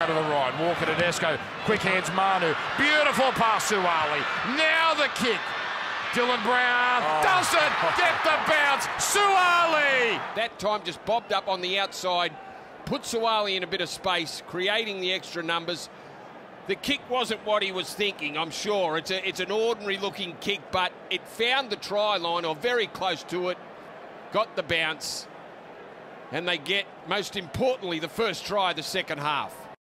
Out of the right, Walker Tedesco, quick hands Manu, beautiful pass to Ali. Now the kick. Dylan Brown oh. doesn't get the bounce. Suaalii! That time just bobbed up on the outside, put Suaalii in a bit of space, creating the extra numbers. The kick wasn't what he was thinking, I'm sure. It's, a, it's an ordinary looking kick, but it found the try line or very close to it, got the bounce, and they get, most importantly, the first try of the second half.